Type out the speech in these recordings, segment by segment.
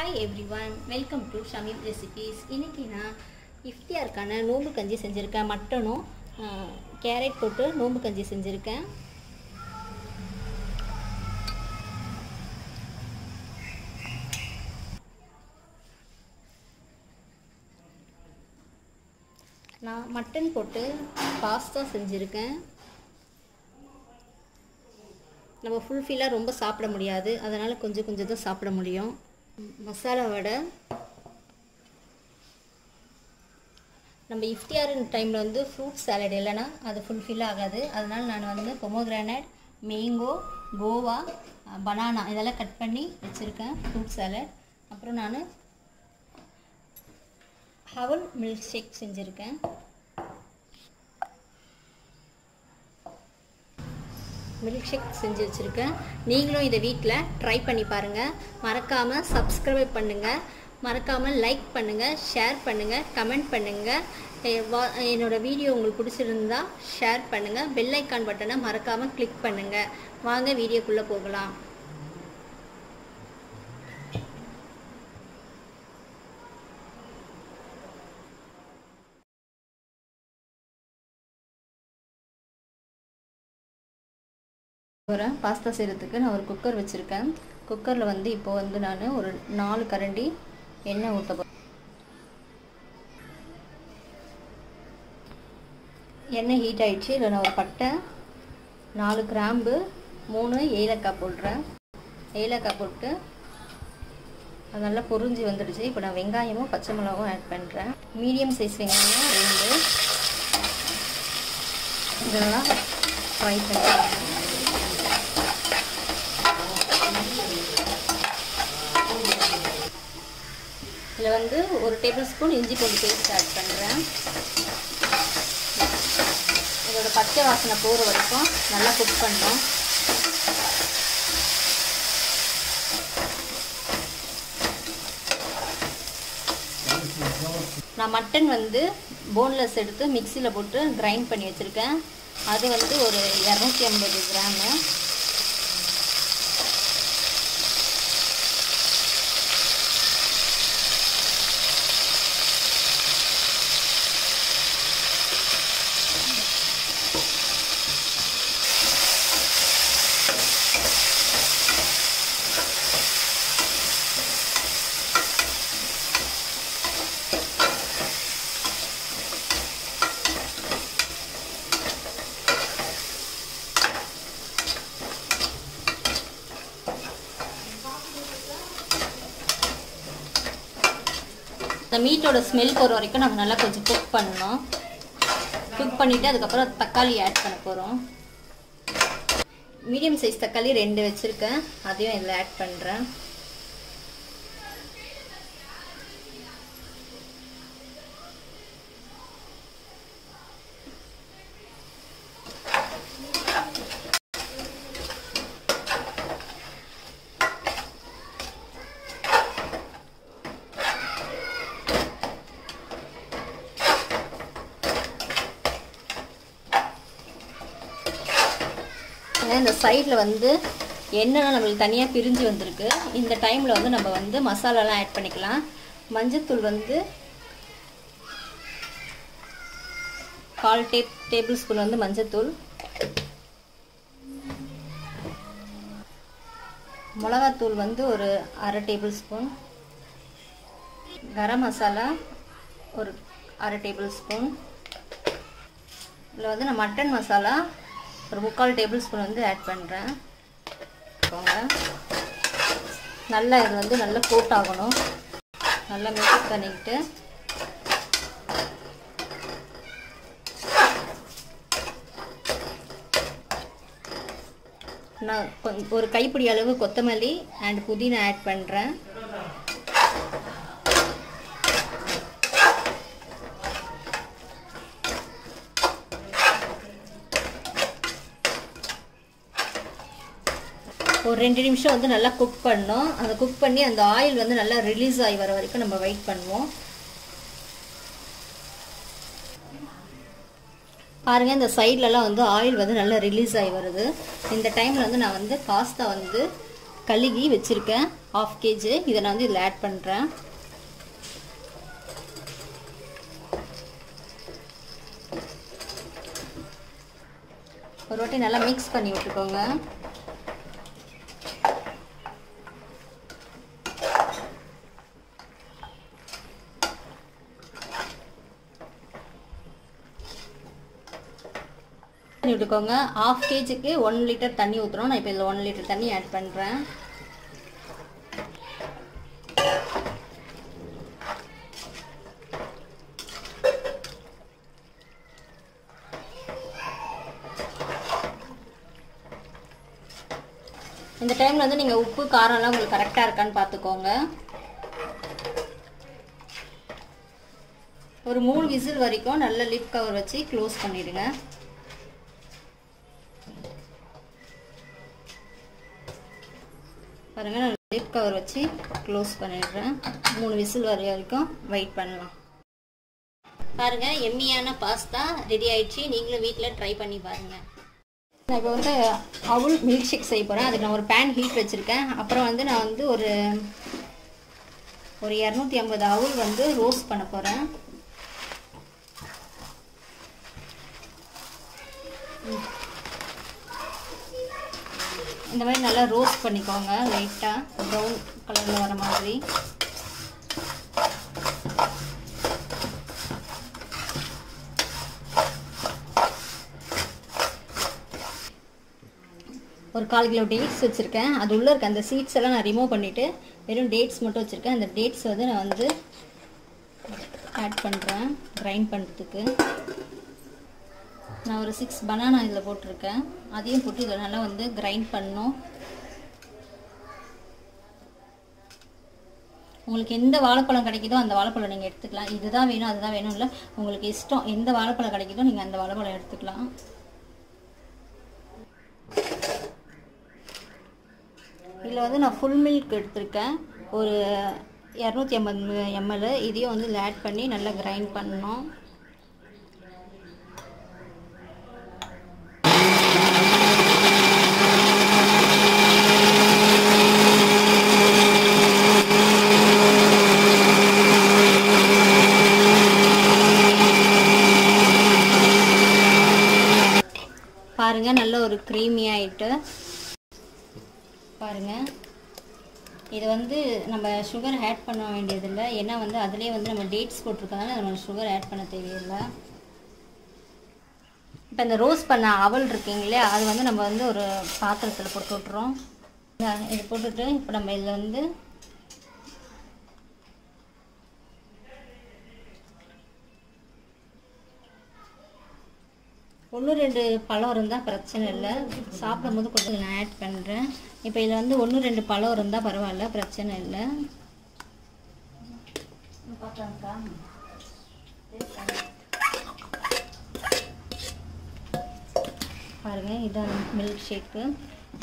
Hi everyone welcome to Shameem recipes இன்றைக்கி நான் இஃப்தியாருக்கான நோம்பு கஞ்சி செஞ்சுருக்கேன் மட்டனும் கேரட் போட்டு நோம்பு கஞ்சி செஞ்சுருக்கேன். நான் மட்டன் போட்டு பாஸ்தா செஞ்சுருக்கேன். நம்ம ஃபுல்ஃபில்லாக ரொம்ப சாப்பிட முடியாது அதனால் கொஞ்சம் கொஞ்சம் தான் சாப்பிட முடியும். மசாலா வடை. நம்ம இஃப்டியார் டைமில் வந்து ஃப்ரூட் சாலட் இல்லைன்னா அது ஃபுல்ஃபில் ஆகாது. அதனால் நான் வந்து பொமோகிரானட் மேங்கோ கோவா பனானா இதெல்லாம் கட் பண்ணி வச்சுருக்கேன் ஃப்ரூட் சாலட் அப்புறம் நான் ஹவல் மில்க் ஷேக் செஞ்சுருக்கேன். மில்க் ஷேக் செஞ்சு வச்சுருக்கேன். நீங்களும் இதை வீட்டில் ட்ரை பண்ணி பாருங்கள் மறக்காமல் சப்ஸ்கிரைப் பண்ணுங்கள் மறக்காமல் லைக் பண்ணுங்கள் ஷேர் பண்ணுங்கள் கமெண்ட் பண்ணுங்கள் என்னோடய வீடியோ உங்களுக்கு பிடிச்சிருந்தா ஷேர் பண்ணுங்கள் பெல் ஐக்கான் பட்டனை மறக்காமல் கிளிக் பண்ணுங்கள் வாங்க வீடியோக்குள்ளே போகலாம். போகிறேன் பாஸ்தா செய்கிறதுக்கு நான் ஒரு குக்கர் வச்சுருக்கேன். குக்கரில் வந்து இப்போ வந்து நான் ஒரு நாலு கரண்டி எண்ணெய் ஊற்ற போகிறேன் எண்ணெய் ஹீட் ஆகிடுச்சு இதில் நான் ஒரு பட்டை நாலு கிராம்பு மூணு ஏலக்காய் போடுறேன். ஏலக்காய் போட்டு அது நல்லா பொறிஞ்சி வந்துடுச்சு. இப்போ நான் வெங்காயமும் பச்சை மிளகாவும் ஆட் பண்ணுறேன் மீடியம் சைஸ் வெங்காயம் ரெண்டு. இதெல்லாம் ஃப்ரை பண்ணுறேன் இதில் வந்து ஒரு டேபிள் ஸ்பூன் இஞ்சி பூண்டு பேஸ்ட் ஆட் பண்ணுறேன். இதோட பச்சை வாசனை போகிற வரைக்கும் நல்லா குக் பண்ணணும். நான் மட்டன் வந்து போன்லெஸ் எடுத்து மிக்சியில் போட்டு கிரைண்ட் பண்ணி வச்சுருக்கேன். அது வந்து ஒரு இரநூத்தி ஐம்பது கிராமு. மீட்டோட ஸ்மெல் போகிற வரைக்கும் நம்ம நல்லா கொஞ்சம் குக் பண்ணணும். குக் பண்ணிவிட்டு அதுக்கப்புறம் தக்காளி ஆட் பண்ண போகிறோம் மீடியம் சைஸ் தக்காளி ரெண்டு வச்சுருக்கேன். அதையும் இதில் ஆட் பண்ணுறேன் இந்த சைடில் வந்து என்னென்ன நம்மளுக்கு தனியாக பிரிஞ்சு வந்திருக்கு. இந்த டைமில் வந்து நம்ம வந்து மசாலாலாம் ஆட் பண்ணிக்கலாம். மஞ்சத்தூள் வந்து கால் டேப் டேபிள் ஸ்பூன் வந்து மஞ்சத்தூள். மிளகாத்தூள் வந்து ஒரு அரை டேபிள் ஸ்பூன் கரம் மசாலா ஒரு அரை டேபிள் ஸ்பூன் இதில் வந்து நான் மட்டன் மசாலா ஒரு முக்கால் டேபிள் ஸ்பூன் வந்து ஆட் பண்ணுறேன் போங்க. நல்லா இது வந்து நல்லா கோட் ஆகணும். நல்லா மிக்ஸ் பண்ணிக்கிட்டு. நான் ஒரு கைப்பிடி அளவு கொத்தமல்லி அண்ட் புதினா ஆட் பண்ணுறேன் ஒரு ரெண்டு நிமிஷம் வந்து நல்லா குக் பண்ணோம். அந்த குக் பண்ணி அந்த ஆயில் வந்து நல்லா ரிலீஸ் ஆகி வர வரைக்கும் நம்ம வெயிட் பண்ணுவோம். பாருங்கள் இந்த சைட்லலாம் வந்து ஆயில் வந்து நல்லா ரிலீஸ் ஆகி வருது. இந்த டைமில் வந்து நான் வந்து பாஸ்தா வந்து கழுகி வச்சுருக்கேன். ஆஃப் கேஜி இதை நான் வந்து இதில் ஆட் பண்ணுறேன் ஒரு வாட்டி நல்லா மிக்ஸ் பண்ணி விட்டுக்கோங்க. எடுத்துக்கோங்க. ஆஃப் கேஜிக்கு ஒன் லிட்டர் தண்ணி ஊற்றுறோம் நான் இப்போ இதில் ஒன் லிட்டர் தண்ணி ஆட் பண்ணுறேன் இந்த டைமில் வந்து நீங்கள் உப்பு காரம்லாம் உங்களுக்கு கரெக்டாக இருக்கான்னு பார்த்துக்கோங்க ஒரு மூணு விசில் வரைக்கும் நல்ல லிப் கவர் வச்சு க்ளோஸ் பண்ணிடுங்க. பாருங்கள் நான் லிப் கவர் வச்சு க்ளோஸ் பண்ணிடுறேன். மூணு விசில் வர வரைக்கும் வெயிட் பண்ணலாம். பாருங்கள் எம்மியான பாஸ்தா ரெடி ஆயிடுச்சு. நீங்களும் வீட்டில் ட்ரை பண்ணி பாருங்கள் நான் இப்போ வந்து அவுல் மில்க் ஷேக் செய்ய போகிறேன் அதுக்கு நான் ஒரு பேன் ஹீட் வச்சுருக்கேன். அப்புறம் வந்து நான் வந்து ஒரு ஒரு இரநூத்தி ஐம்பது அவுல் வந்து ரோஸ்ட் பண்ண போகிறேன் இந்த மாதிரி நல்லா ரோஸ்ட் பண்ணிக்கோங்க லைட்டாக ப்ரௌன் கலரில் வர மாதிரி. ஒரு கால் கிலோ டேட்ஸ் வச்சுருக்கேன். அது உள்ளே இருக்க அந்த சீட்ஸ் எல்லாம் நான் ரிமூவ் பண்ணிவிட்டு வெறும் டேட்ஸ் மட்டும் வச்சுருக்கேன். அந்த டேட்ஸ் வந்து நான் வந்து ஆட் பண்ணுறேன் கிரைண்ட் பண்ணுறதுக்கு நான் ஒரு சிக்ஸ் பனானா இதில் போட்டிருக்கேன். அதையும் போட்டு இதில் நல்லா வந்து கிரைண்ட் பண்ணும் உங்களுக்கு எந்த வாழைப்பழம் கிடைக்குதோ அந்த வாழைப்பழம் நீங்கள் எடுத்துக்கலாம். இதுதான் வேணும் அதுதான் வேணும் இல்லை. உங்களுக்கு இஷ்டம் எந்த வாழைப்பழம் கிடைக்குதோ நீங்கள் அந்த வாழைப்பழம் எடுத்துக்கலாம். இதில் வந்து நான் ஃபுல் மில்க் எடுத்திருக்கேன். ஒரு இரநூத்தி ஐம்பது எம்எல் இதையும் வந்து இதில் ஆட் பண்ணி நல்லா கிரைண்ட் பண்ணணும் பாருங்கள் நல்ல ஒரு போட்டு பாருங்கள் இது வந்து நம்ம சுகர் ஆட் பண்ண வேண்டியதில்லை. ஏன்னா வந்து அதுலேயே வந்து நம்ம டேட்ஸ் போட்டிருக்கனால நம்ம சுகர் ஆட் பண்ண தேவையில்லை. இப்போ இந்த ரோஸ் பண்ண அவல் இருக்குங்களே அது வந்து நம்ம வந்து ஒரு பாத்திரத்தில் போட்டு விட்றோம் இது போட்டுட்டு இப்போ நம்ம இதில் வந்து ஒன்று ரெண்டு பழம் இருந்தால் பிரச்சனை இல்லை. சாப்பிடும் போது கொஞ்சம் நான் ஆட் பண்ணுறேன் இப்போ இதில் வந்து ஒன்று ரெண்டு பழம் இருந்தால் பரவாயில்ல பிரச்சனை இல்லை. பாருங்கள் இதான் மில்க் ஷேக்கு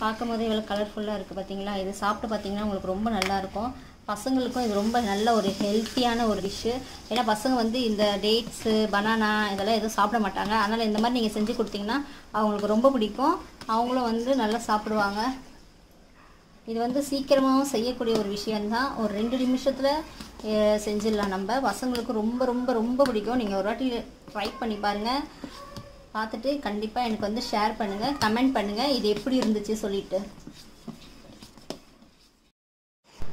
பார்க்கும்போது இவ்வளோ கலர்ஃபுல்லாக இருக்குது பார்த்தீங்களா இது சாப்பிட்டு பார்த்தீங்கன்னா உங்களுக்கு ரொம்ப நல்லாயிருக்கும் பசங்களுக்கும் இது ரொம்ப நல்ல ஒரு ஹெல்த்தியான ஒரு டிஷ்ஷு ஏன்னா பசங்க வந்து இந்த டேட்ஸு பனானா இதெல்லாம் எதுவும் சாப்பிட மாட்டாங்க. அதனால் இந்த மாதிரி நீங்கள் செஞ்சு கொடுத்தீங்கன்னா அவங்களுக்கு ரொம்ப பிடிக்கும். அவங்களும் வந்து நல்லா சாப்பிடுவாங்க. இது வந்து சீக்கிரமாகவும் செய்யக்கூடிய ஒரு விஷயந்தான் ஒரு ரெண்டு நிமிஷத்தில் செஞ்சிடலாம் நம்ம. பசங்களுக்கு ரொம்ப ரொம்ப ரொம்ப பிடிக்கும். நீங்கள் ஒரு வாட்டி ட்ரை பண்ணி பாருங்கள் பார்த்துட்டு கண்டிப்பாக எனக்கு வந்து ஷேர் பண்ணுங்கள் கமெண்ட் பண்ணுங்கள் இது எப்படி இருந்துச்சு சொல்லிட்டு.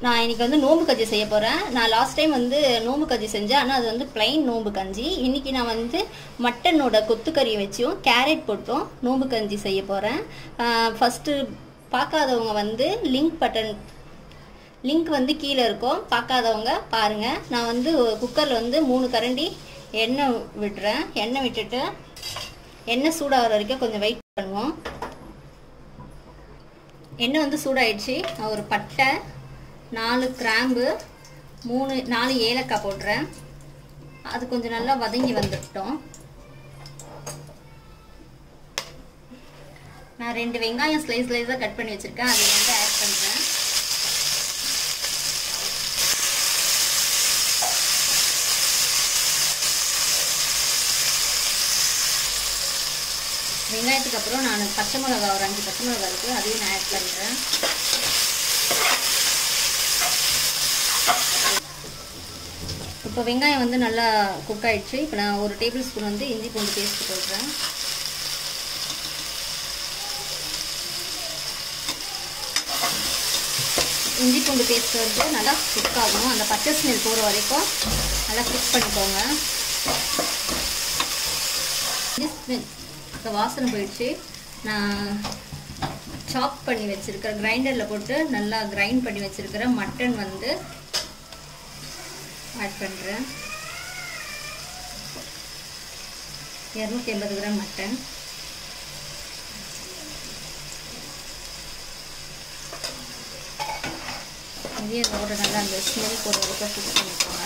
நான் இன்னைக்கு வந்து நோம்பு கஞ்சி செய்ய போகிறேன் நான் லாஸ்ட் டைம் வந்து நோம்பு கஞ்சி செஞ்சேன். ஆனால் அது வந்து பிளைன் நோம்பு கஞ்சி. இன்னைக்கு நான் வந்து மட்டனோட கொத்துக்கறி வச்சும் கேரட் போட்டும் நோம்பு கஞ்சி செய்ய போகிறேன் ஃபஸ்ட்டு பார்க்காதவங்க வந்து லிங்க் பட்டன் லிங்க் வந்து கீழே இருக்கும். பார்க்காதவங்க பாருங்கள் நான் வந்து குக்கரில் வந்து மூணு கரண்டி எண்ணெய் விடுறேன் எண்ணெய் விட்டுட்டு எண்ணெய் சூடாகிற வரைக்கும் கொஞ்சம் வெயிட் பண்ணுவோம். எண்ணெய் வந்து சூடாயிடுச்சு. ஒரு பட்டை நாலு கிராம்பு மூணு நாலு ஏலக்காய் போடுறேன். அது கொஞ்சம் நல்லா வதங்கி வந்துட்டோம். நான் ரெண்டு வெங்காயம் ஸ்லைஸ் ஸ்லைஸாக கட் பண்ணி வச்சுருக்கேன். அதை வந்து ஆட் பண்ணுறேன் வெங்காயத்துக்கு அப்புறம் நான் பச்சை மிளகா ஒரு அஞ்சு பச்சை மிளகா இருக்குது அதையும் நான் ஆட் பண்ணுறேன் இப்போ வெங்காயம் வந்து நல்லா குக் ஆகிடுச்சு இப்போ நான் ஒரு டேபிள் ஸ்பூன் வந்து இஞ்சி பூண்டு பேஸ்ட் போடுறேன் இஞ்சி பூண்டு பேஸ்ட் வந்து நல்லா குக் ஆகும் அந்த பச்சை ஸ்மெல் போகிற வரைக்கும் நல்லா குக் பண்ணிக்கோங்க. இப்போ வாசனை போயிடுச்சு. நான் சாப் பண்ணி வச்சுருக்கிற கிரைண்டரில் போட்டு நல்லா கிரைண்ட் பண்ணி வச்சுருக்கிற மட்டன் வந்து ஆட் பண்ணுறேன் இரநூத்தி எண்பது கிராம் மட்டன். இதையும் இதோட நல்லா அந்த ஸ்மெல் போகிற வரைக்கும் குக் பண்ணிக்கோங்க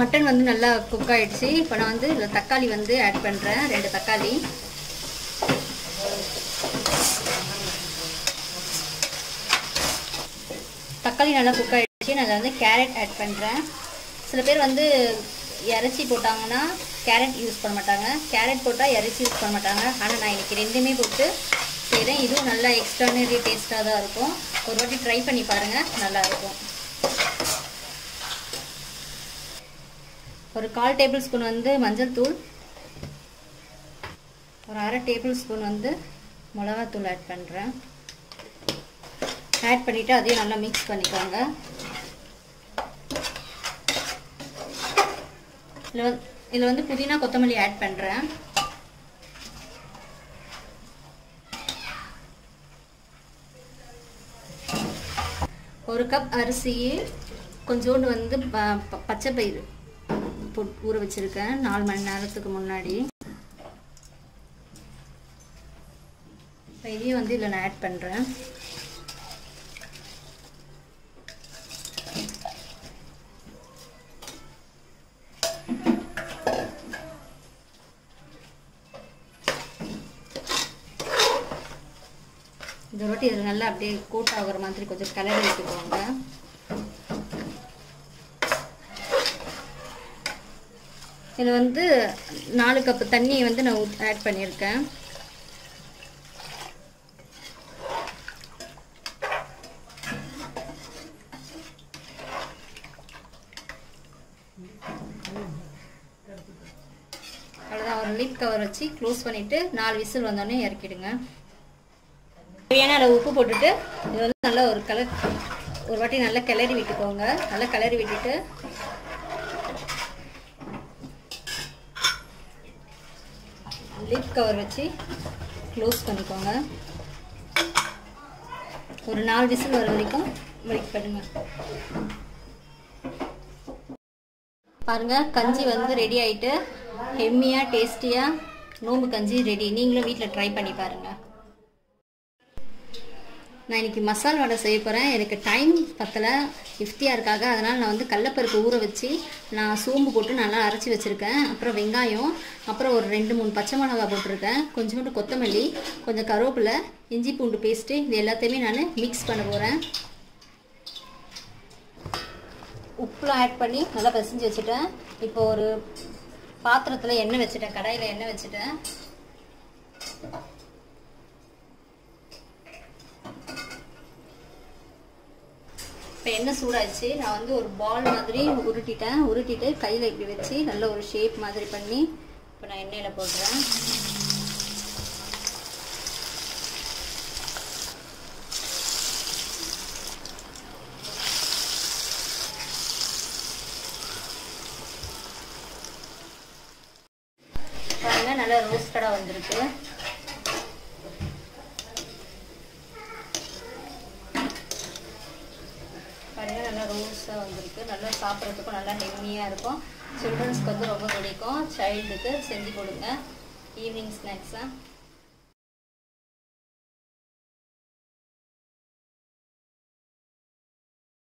மட்டன் வந்து நல்லா குக் ஆகிடுச்சு இப்போ நான் வந்து இதில் தக்காளி வந்து ஆட் பண்ணுறேன் ரெண்டு தக்காளி. தக்காளி நல்லா குக் ஆகிடுச்சு நான் அதில் வந்து கேரட் ஆட் பண்ணுறேன் சில பேர் வந்து இறைச்சி போட்டாங்கன்னா கேரட் யூஸ் பண்ண மாட்டாங்க. கேரட் போட்டால் இறச்சி யூஸ் பண்ண மாட்டாங்க. ஆனால் நான் இன்றைக்கி ரெண்டுமே போட்டு செய்கிறேன் இதுவும் நல்லா எக்ஸ்ட்ரானரி டேஸ்ட்டாக தான் இருக்கும். ஒரு வாட்டி ட்ரை பண்ணி பாருங்கள் நல்லாயிருக்கும் ஒரு கால் டேபிள் ஸ்பூன் வந்து மஞ்சள் தூள் ஒரு அரை டேபிள் ஸ்பூன் வந்து மிளகாத்தூள் ஆட் பண்ணுறேன் ஆட் பண்ணிவிட்டு அதையும் நல்லா மிக்ஸ் பண்ணிக்கோங்க. இதில் வந்து இதில் வந்து புதினா கொத்தமல்லி ஆட் பண்ணுறேன் ஒரு கப் அரிசி கொஞ்சோண்டு வந்து பச்சை பயிறு போட் ஊற வச்சுருக்கேன். நாலு மணி நேரத்துக்கு முன்னாடி. நெய்யும் இதையும் வந்து இதில் நான் ஆட் பண்ணுறேன் இந்த ரொட்டி இதில் நல்லா அப்படியே கோட் ஆகிற மாதிரி கொஞ்சம் கிளறி எடுத்துக்கோங்க. இதில் வந்து நாலு கப்பு தண்ணியை வந்து நான் ஆட் பண்ணியிருக்கேன் அவ்வளோதான் ஒரு லிட் கவர் வச்சு க்ளோஸ் பண்ணிவிட்டு நாலு விசில் வந்தோடனே இறக்கிடுங்க. தேவையான அளவு உப்பு போட்டுட்டு இது வந்து நல்லா ஒரு கலர் ஒரு வாட்டி நல்லா கிளறி விட்டுக்கோங்க. நல்லா கிளறி விட்டுட்டு லீப் கவர் வச்சு க்ளோஸ் பண்ணிக்கோங்க. ஒரு நாலு விசில் வர வரைக்கும் வெயிட் பண்ணுங்க. பாருங்க கஞ்சி வந்து ரெடி ஆயிட்டு ஹெம்மியாக டேஸ்டியாக நோம்பு கஞ்சி ரெடி நீங்களும் வீட்டில் ட்ரை பண்ணி பாருங்கள் நான் இன்றைக்கி மசால் வடை செய்ய போகிறேன் எனக்கு டைம் பத்தலை. இஃப்தியாருக்காக அதனால் நான் வந்து கடலப்பருப்பு ஊற வச்சு நான் சோம்பு போட்டு நல்லா அரைச்சி வச்சுருக்கேன். அப்புறம் வெங்காயம். அப்புறம் ஒரு ரெண்டு மூணு பச்சை மிளகா போட்டிருக்கேன். கொஞ்சோண்டு கொத்தமல்லி கொஞ்சம் கருவேப்பிலை இஞ்சி பூண்டு பேஸ்ட்டு இது எல்லாத்தையுமே நான் மிக்ஸ் பண்ண போகிறேன் உப்புலாம் ஆட் பண்ணி நல்லா பசஞ்சு வச்சுட்டேன். இப்போ ஒரு பாத்திரத்தில் எண்ணெய் வச்சுட்டேன் கடாயில் எண்ணெய் வச்சுட்டேன். இப்போ எண்ணெய் சூடாச்சு நான் வந்து ஒரு பால் மாதிரி உருட்டிட்டேன். உருட்டிட்டு கையில் இப்படி வச்சு நல்ல ஒரு ஷேப் மாதிரி பண்ணி இப்போ நான் எண்ணெயில் போடுறேன். பாருங்க நல்லா ரோஸ்டடாக வந்திருக்கு. பாருங்க நல்லா ரோஸாக வந்திருக்கு. நல்லா சாப்பிட்றதுக்கும் நல்லா ஹெல்மியாக இருக்கும். சில்ட்ரன்ஸ்க்கு வந்து ரொம்ப பிடிக்கும். சைல்டுக்கு செஞ்சு கொடுங்க. ஈவினிங் ஸ்நாக்ஸாக